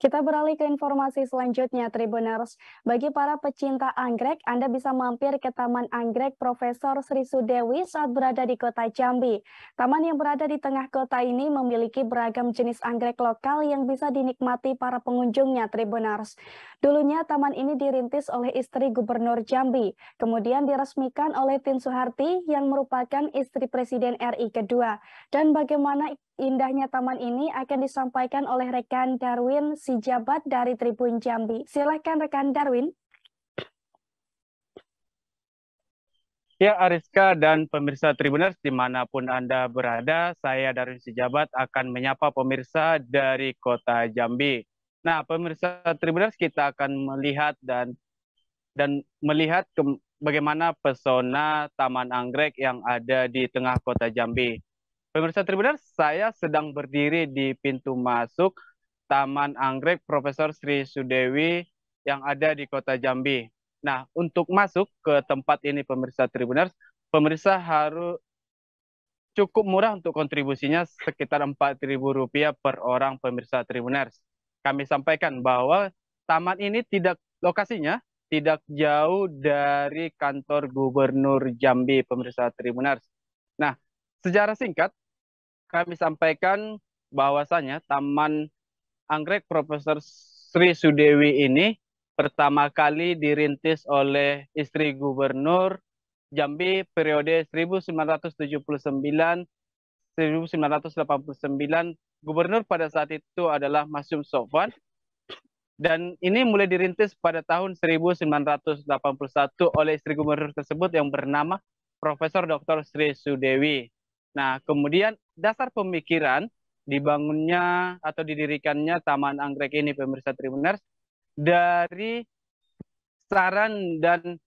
Kita beralih ke informasi selanjutnya, Tribuners. Bagi para pecinta anggrek, Anda bisa mampir ke Taman Anggrek Profesor Sri Sudewi saat berada di kota Jambi. Taman yang berada di tengah kota ini memiliki beragam jenis anggrek lokal yang bisa dinikmati para pengunjungnya, Tribuners. Dulunya taman ini dirintis oleh istri Gubernur Jambi, kemudian diresmikan oleh Tin Soeharti yang merupakan istri Presiden RI kedua. Dan bagaimana indahnya taman ini akan disampaikan oleh rekan Darwin Sijabat dari Tribun Jambi. Silakan rekan Darwin. Ya, Ariska dan pemirsa Tribuners di mana pun Anda berada, saya Darwin Sijabat akan menyapa pemirsa dari kota Jambi. Nah, pemirsa Tribuners kita akan melihat dan dan melihat ke, bagaimana pesona Taman Anggrek yang ada di tengah kota Jambi. Pemirsa Tribuners, saya sedang berdiri di pintu masuk Taman Anggrek Profesor Sri Sudewi yang ada di kota Jambi. Nah, untuk masuk ke tempat ini pemirsa Tribuners, pemirsa harus cukup murah untuk kontribusinya sekitar Rp4.000 per orang pemirsa Tribuners. Kami sampaikan bahwa taman ini tidak lokasinya tidak jauh dari kantor Gubernur Jambi pemirsa Tribuners. Sejarah singkat kami sampaikan bahwasanya Taman Anggrek Profesor Sri Sudewi ini pertama kali dirintis oleh istri gubernur Jambi periode 1979 1989 gubernur pada saat itu adalah Masum Sofwan dan ini mulai dirintis pada tahun 1981 oleh istri gubernur tersebut yang bernama Profesor Dr. Sri Sudewi. Nah, kemudian dasar pemikiran dibangunnya atau didirikannya Taman Anggrek ini pemirsa Tribuners dari saran dan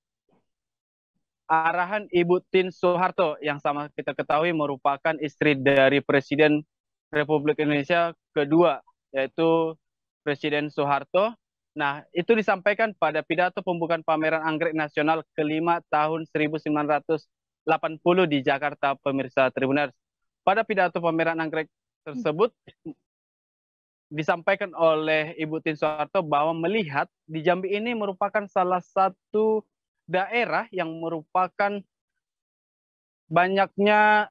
arahan Ibu Tin Soeharto yang sama kita ketahui merupakan istri dari Presiden Republik Indonesia kedua yaitu Presiden Soeharto. Nah, itu disampaikan pada pidato pembukaan pameran anggrek nasional kelima tahun 1900 80 di Jakarta pemirsa Tribuners. Pada pidato pameran anggrek tersebut disampaikan oleh Ibu Tin Soeharto bahwa melihat di Jambi ini merupakan salah satu daerah yang merupakan banyaknya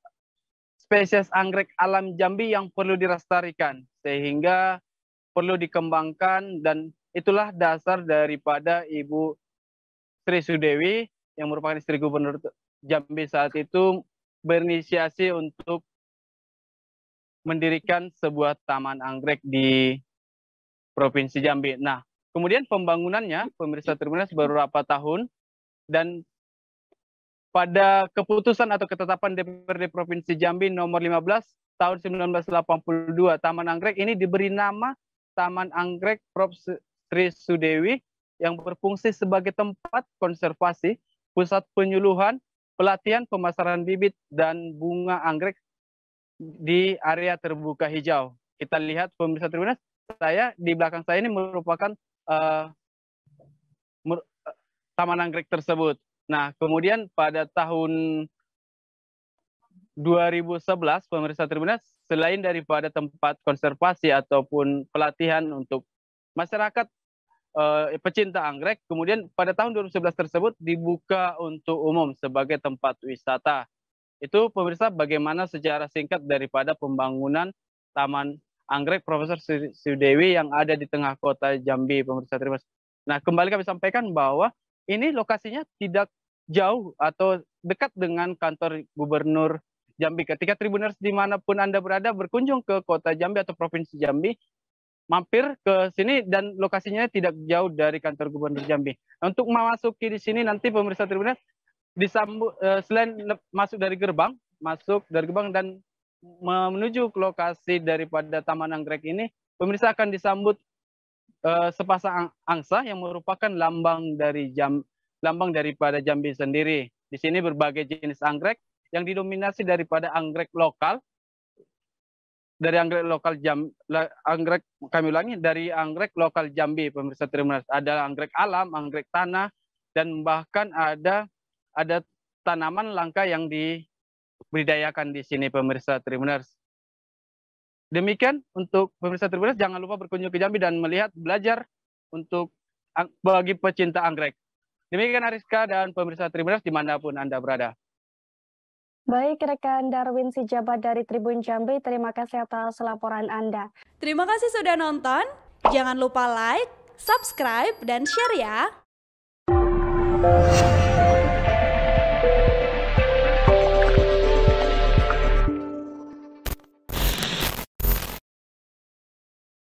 spesies anggrek alam Jambi yang perlu dilestarikan sehingga perlu dikembangkan dan itulah dasar daripada Ibu Sri Sudewi yang merupakan istri gubernur Jambi saat itu berinisiasi untuk mendirikan sebuah taman anggrek di Provinsi Jambi. Nah, kemudian pembangunannya, pemirsa Tribunus beberapa tahun, dan pada keputusan atau ketetapan DPRD Provinsi Jambi nomor 15 tahun 1982, Taman Anggrek ini diberi nama Taman Anggrek Prof. Sri Sudewi yang berfungsi sebagai tempat konservasi, pusat penyuluhan, pelatihan pemasaran bibit dan bunga anggrek di area terbuka hijau. Kita lihat pemirsa Tribunas, saya di belakang saya ini merupakan uh, mer taman anggrek tersebut. Nah, kemudian pada tahun 2011 pemirsa Tribunas selain daripada tempat konservasi ataupun pelatihan untuk masyarakat uh, pecinta anggrek. Kemudian pada tahun 2011 tersebut dibuka untuk umum sebagai tempat wisata. Itu pemirsa bagaimana sejarah singkat daripada pembangunan Taman Anggrek Profesor Sudewi yang ada di tengah kota Jambi, pemirsa terima Nah, kembali kami sampaikan bahwa ini lokasinya tidak jauh atau dekat dengan kantor gubernur Jambi. Ketika Tribuners di mana pun Anda berada berkunjung ke kota Jambi atau provinsi Jambi, mampir ke sini dan lokasinya tidak jauh dari kantor Gubernur Jambi. Untuk memasuki di sini nanti pemirsa Tribunnya disambut uh, selain masuk dari gerbang, masuk dari gerbang dan menuju ke lokasi daripada Taman Anggrek ini, pemirsa akan disambut uh, sepasang angsa yang merupakan lambang dari jam lambang daripada Jambi sendiri. Di sini berbagai jenis anggrek yang didominasi daripada anggrek lokal dari anggrek lokal jam anggrek kami ulangi dari anggrek lokal Jambi pemirsa Trimunas ada anggrek alam anggrek tanah dan bahkan ada ada tanaman langka yang dibudidayakan di sini pemirsa Trimuners Demikian untuk pemirsa Tribuners, jangan lupa berkunjung ke Jambi dan melihat belajar untuk bagi pecinta anggrek. Demikian Ariska dan pemirsa Tribuners di mana pun Anda berada. Baik, rekan Darwin Sijabat dari Tribun Jambi, terima kasih atas laporan Anda. Terima kasih sudah nonton. Jangan lupa like, subscribe, dan share ya.